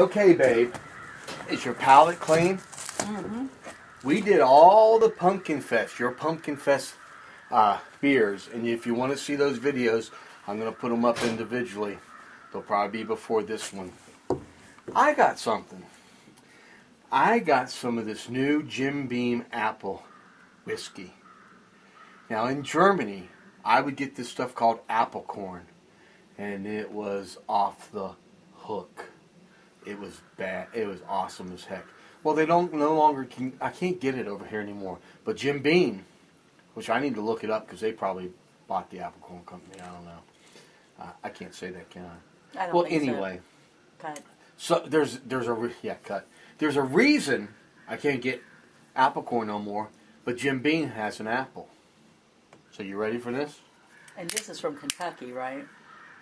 Okay, babe. Is your palate clean? Mm-hmm. We did all the Pumpkin Fest, your Pumpkin Fest uh, beers, and if you want to see those videos, I'm going to put them up individually. They'll probably be before this one. I got something. I got some of this new Jim Beam apple whiskey. Now in Germany, I would get this stuff called apple corn, and it was off the hook. It was bad. It was awesome as heck. Well, they don't no longer can. I can't get it over here anymore. But Jim Beam, which I need to look it up because they probably bought the apple corn company. I don't know. Uh, I can't say that, can I? I don't well, think so. anyway. Cut. So there's there's a re- yeah cut. There's a reason I can't get apple corn no more, but Jim Beam has an apple. So you ready for this? And this is from Kentucky, right?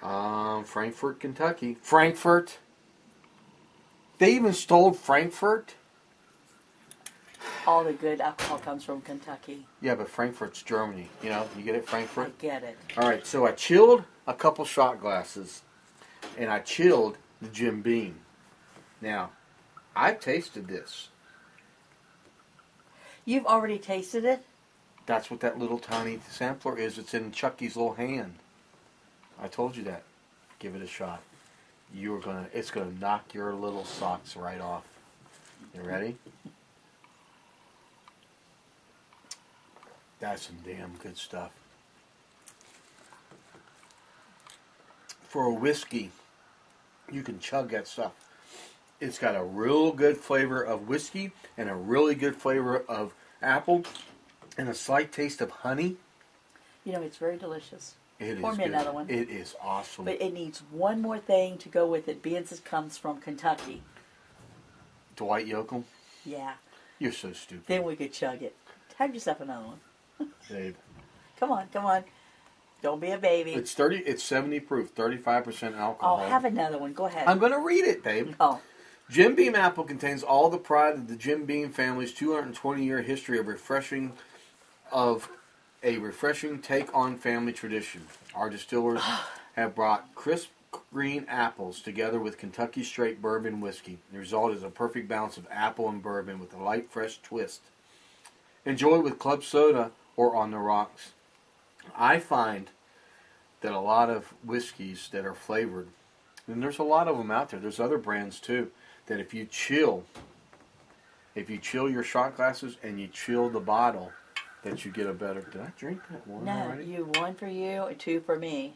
Um, Frankfort, Kentucky. Frankfurt. They even stole Frankfurt. All the good alcohol comes from Kentucky. Yeah, but Frankfurt's Germany. You know, you get it, Frankfurt? I get it. All right, so I chilled a couple shot glasses, and I chilled the Jim Beam. Now, I've tasted this. You've already tasted it? That's what that little tiny sampler is. It's in Chucky's little hand. I told you that. Give it a shot. You're gonna. It's gonna knock your little socks right off. You ready? That's some damn good stuff. For a whiskey, you can chug that stuff. It's got a real good flavor of whiskey and a really good flavor of apple and a slight taste of honey. You know, it's very delicious. It is Pour me good. another one. It is awesome. But it needs one more thing to go with it. Beans it comes from Kentucky. Dwight Yoakam, Yeah. you're so stupid, Then we could chug it. Have yourself another one. Dave. Come on, come on. Don't be a baby. It's thirty. It's seventy proof, thirty-five percent alcohol. oh, have another one. Go ahead. I'm going to read it, babe. oh, Jim Beam apple contains all the pride of the Jim Beam family's 220-year history of refreshing, of a refreshing take on family tradition. Our distillers have brought crisp green apples together with Kentucky straight bourbon whiskey. The result is a perfect balance of apple and bourbon with a light, fresh twist. Enjoy with club soda or on the rocks. I find that a lot of whiskeys that are flavored, and there's a lot of them out there. There's other brands too that if you chill, if you chill your shot glasses and you chill the bottle, that you get a better. Did I drink that one no. already? You one for you, and two for me.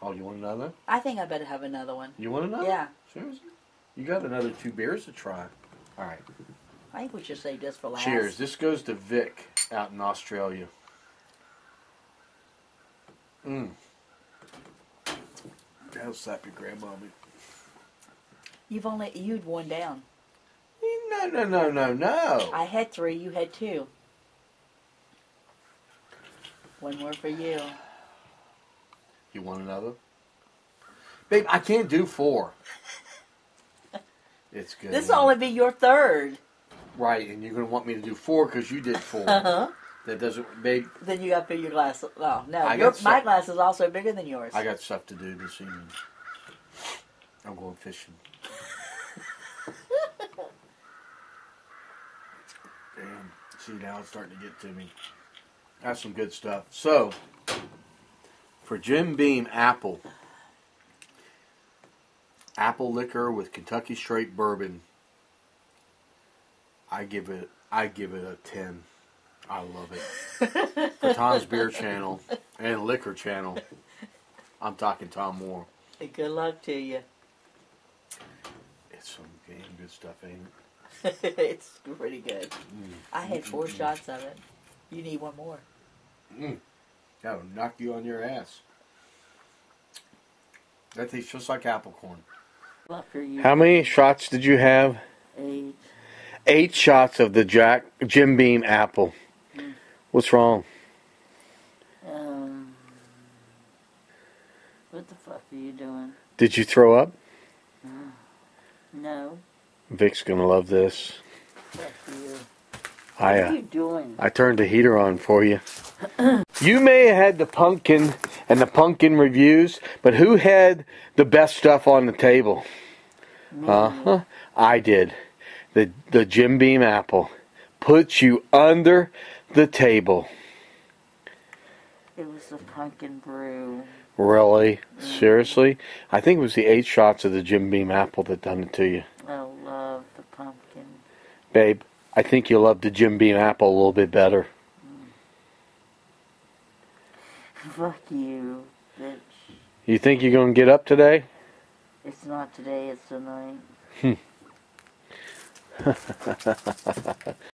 Oh, you want another? I think I better have another one. You want another? Yeah. Seriously? You got another two beers to try. All right. I think we should save this for last. Cheers. This goes to Vic out in Australia. Mmm. That'll slap your grandmommy. You've only you'd one down. No, no, no, no, no. I had three. You had two. One more for you. You want another? Babe, I can't do four. It's good. This will only be your third. Right, and you're going to want me to do four because you did four. Uh huh. That doesn't, babe, Then you got to fill your glass. Oh no, I your, my glass is also bigger than yours. I got stuff to do this evening. I'm going fishing. Damn. See, now it's starting to get to me. That's some good stuff. So, for Jim Beam Apple, apple liquor with Kentucky straight bourbon, I give it I give it a 10. I love it. for Tom's Beer Channel and Liquor Channel, I'm talking Tom Moore. Hey, Good luck to you. It's some damn good stuff, ain't it? it's pretty good. Mm. I had four shots of it. You need one more. Mm. That'll knock you on your ass. That tastes just like apple corn. Luck for you. How many shots did you have? Eight. Eight shots of the Jack Jim Beam apple. Mm. What's wrong? Um. What the fuck are you doing? Did you throw up? Mm. No. Vic's gonna love this. I What are uh, you doing? I turned the heater on for you. you may have had the pumpkin and the pumpkin reviews, but who had the best stuff on the table? Uh huh. I did. The the Jim Beam apple puts you under the table. It was the pumpkin brew. Really? Seriously? I think it was the eight shots of the Jim Beam apple that done it to you. I love the pumpkin. Babe, I think you love the Jim Beam apple a little bit better. Fuck you, bitch. You think you're going to get up today? It's not today, it's tonight.